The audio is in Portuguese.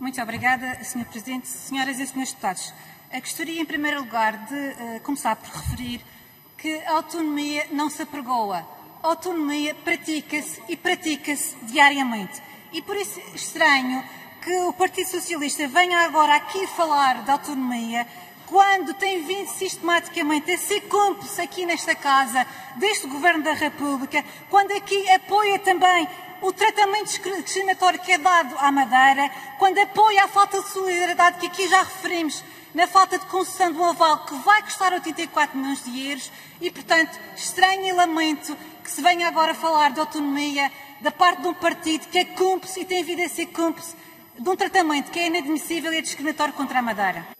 Muito obrigada, Sr. Presidente. Senhoras e Srs. Deputados, gostaria, em primeiro lugar, de uh, começar por referir que a autonomia não se apregoa. A autonomia pratica-se e pratica-se diariamente. E por isso estranho que o Partido Socialista venha agora aqui falar de autonomia quando tem vindo sistematicamente a ser cúmplice aqui nesta Casa deste Governo da República, quando aqui apoia também o tratamento discriminatório que é dado à Madeira, quando apoia a falta de solidariedade que aqui já referimos, na falta de concessão de um aval que vai custar 84 milhões de euros e, portanto, estranho e lamento que se venha agora falar de autonomia da parte de um partido que é cúmplice e tem vindo a ser cúmplice de um tratamento que é inadmissível e é discriminatório contra a Madeira.